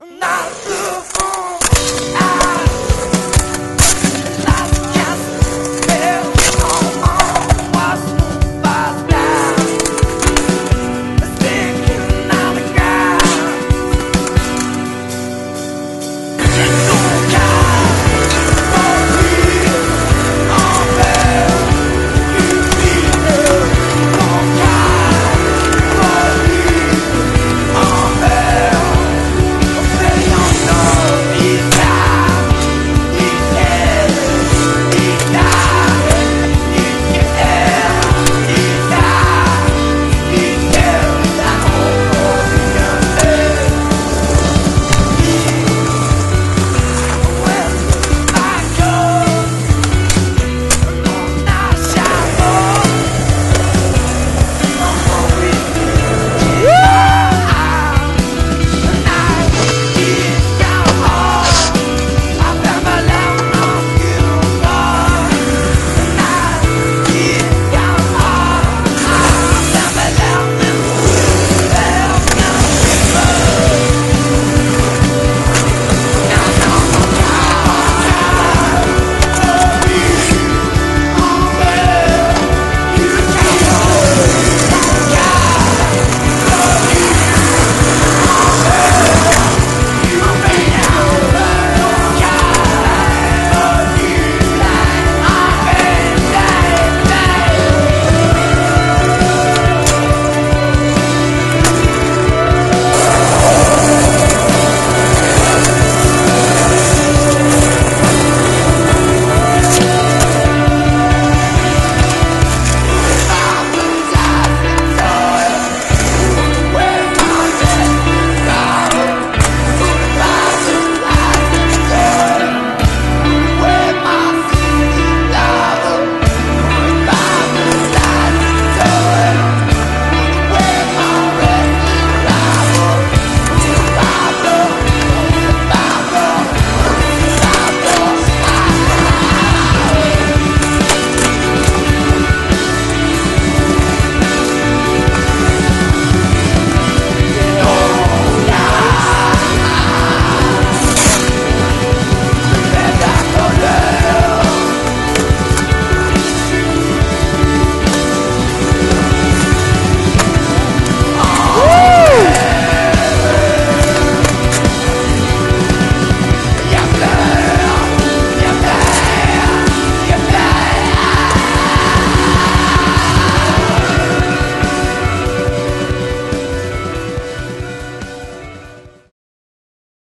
Not